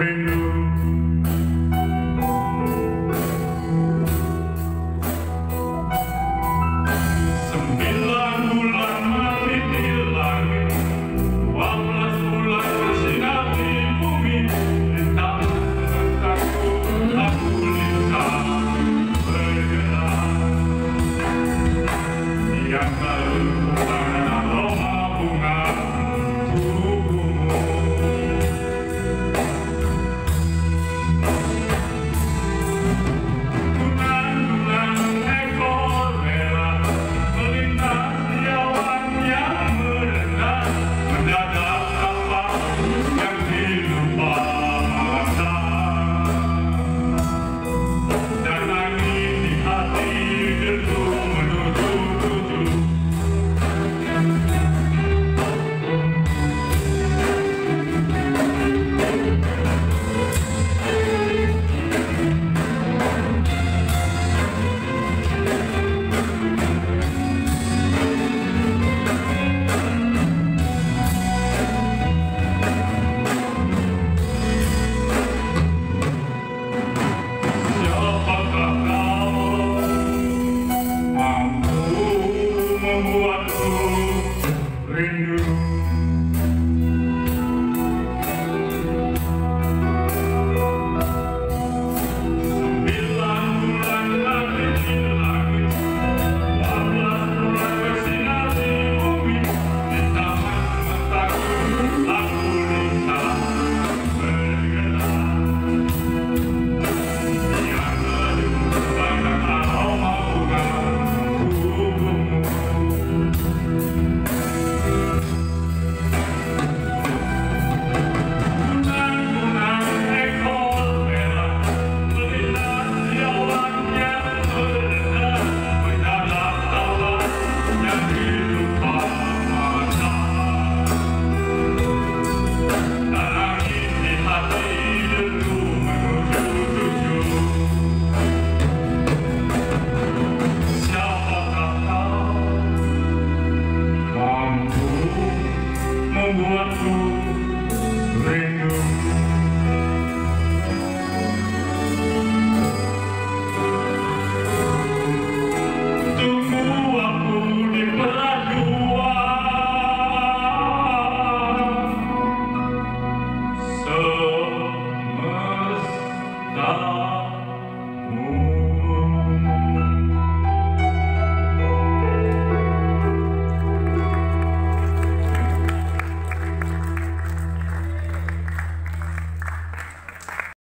ring. renew. nur du,